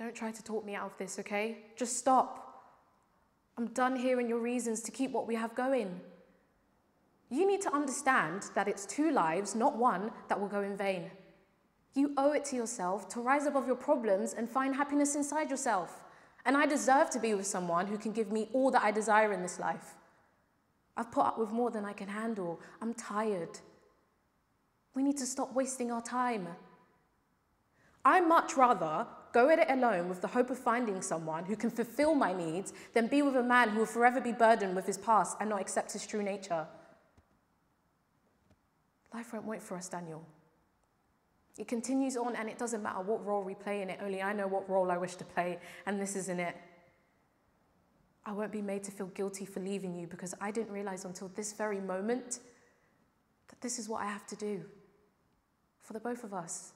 Don't try to talk me out of this, okay? Just stop. I'm done hearing your reasons to keep what we have going. You need to understand that it's two lives, not one, that will go in vain. You owe it to yourself to rise above your problems and find happiness inside yourself. And I deserve to be with someone who can give me all that I desire in this life. I've put up with more than I can handle. I'm tired. We need to stop wasting our time. I much rather go at it alone with the hope of finding someone who can fulfill my needs than be with a man who will forever be burdened with his past and not accept his true nature. Life won't wait for us, Daniel. It continues on, and it doesn't matter what role we play in it, only I know what role I wish to play, and this isn't it. I won't be made to feel guilty for leaving you because I didn't realize until this very moment that this is what I have to do for the both of us.